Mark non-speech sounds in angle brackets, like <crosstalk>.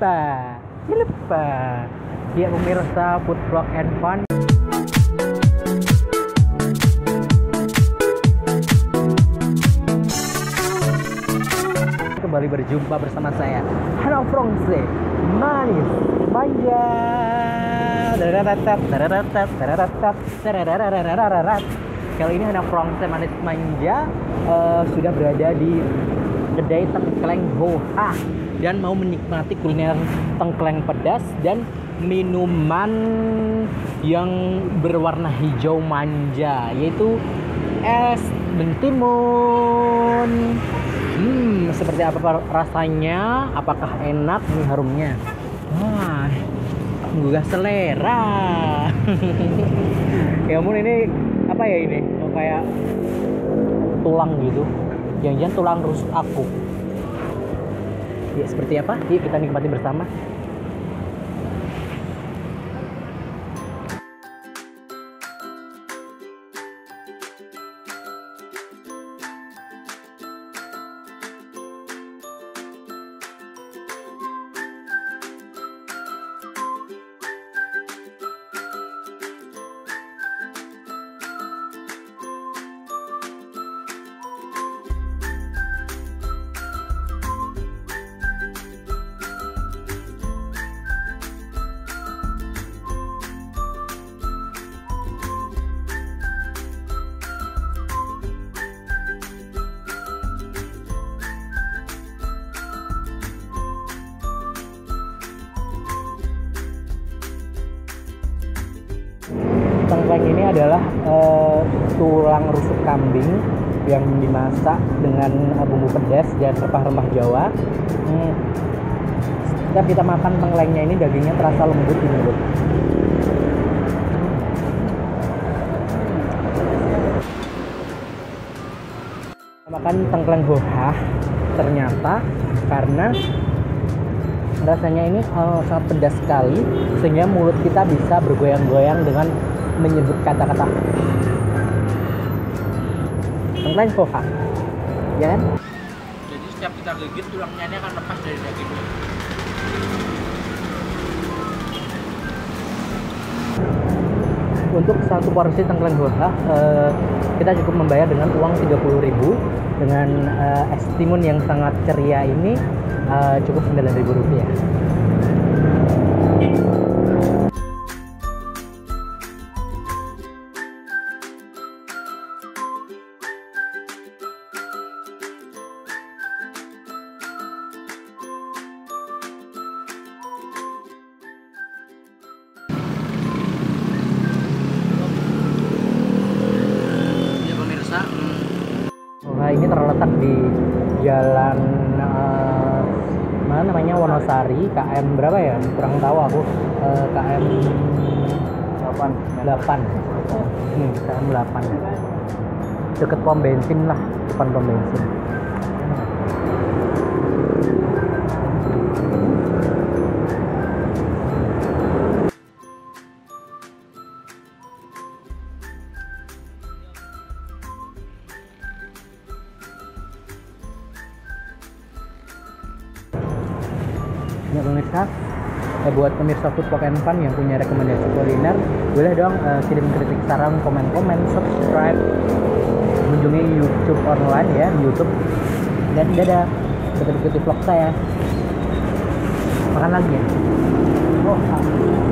lupa jangan lupa ya pemirsa food vlog and fun. Kembali berjumpa bersama saya Hana Frongse manis manja. Kali ini Hana Frongse manis manja eh, sudah berada di kedai tengkleng Hoha dan mau menikmati kuliner tengkleng pedas dan minuman yang berwarna hijau manja yaitu es bentimun Hmm, seperti apa rasanya? Apakah enak nih harumnya? Wah, menggugah selera. <laughs> ya ampun ini apa ya ini? Kayak tulang gitu. Jangan-jangan tulang rusuk aku. Ya seperti apa? Yuk kita nikmati bersama. Tengkleng ini adalah eh, tulang rusuk kambing yang dimasak dengan eh, bumbu pedas dan rempah-rempah Jawa. Hmm. Setiap kita makan tengklengnya ini dagingnya terasa lembut di mulut. Makan tengkleng hohah ternyata karena rasanya ini eh, sangat pedas sekali sehingga mulut kita bisa bergoyang-goyang dengan menyebut kata-kata. Tengkleng hoha ya kan? Jadi setiap kita gigit tulangnya ini akan lepas dari dagingnya. untuk satu porsi tengkleng hoha eh, kita cukup membayar dengan uang 30.000 dengan eh, es timun yang sangat ceria ini eh, cukup 9.000 rupiah Hoha ini terletak di jalan eh, mana namanya Wonosari KM berapa ya? Kurang tahu aku. Eh, KM 8 8 ini KM 8 deket pom bensin lah depan pom bensin ya pemirsa eh, buat pemirsa food and fun yang punya rekomendasi kuliner boleh dong eh, kirim kritik saran komen-komen subscribe. Kunjungi YouTube online ya YouTube. Dan dadah ikuti vlog saya. Makan lagi ya? Oh ah.